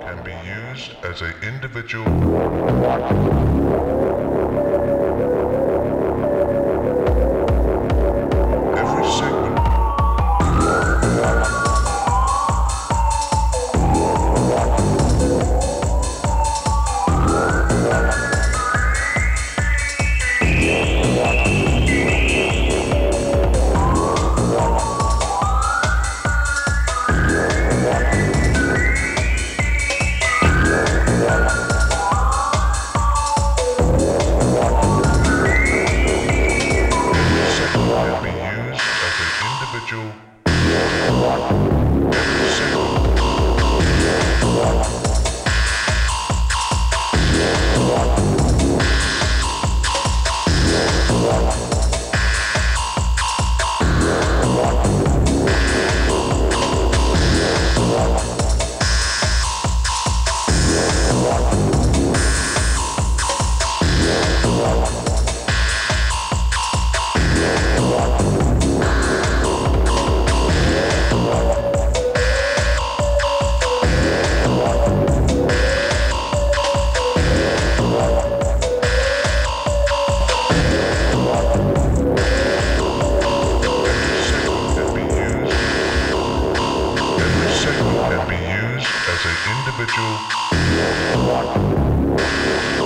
can be used as an individual celestial. Thank you.